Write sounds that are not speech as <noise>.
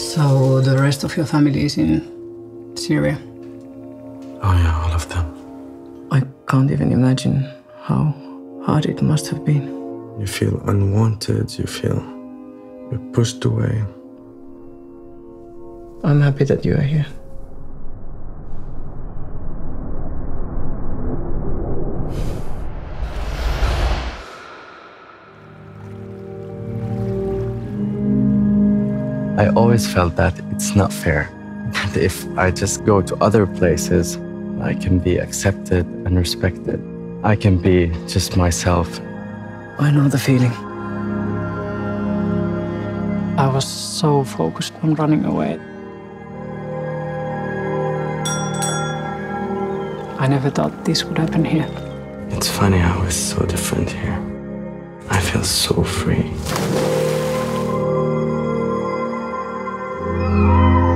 So the rest of your family is in Syria? Oh, yeah, all of them. I can't even imagine how hard it must have been. You feel unwanted, you feel you're pushed away. I'm happy that you are here. I always felt that it's not fair. <laughs> That if I just go to other places, I can be accepted and respected. I can be just myself. I know the feeling. I was so focused on running away. I never thought this would happen here. It's funny how it's so different here. I feel so free. Música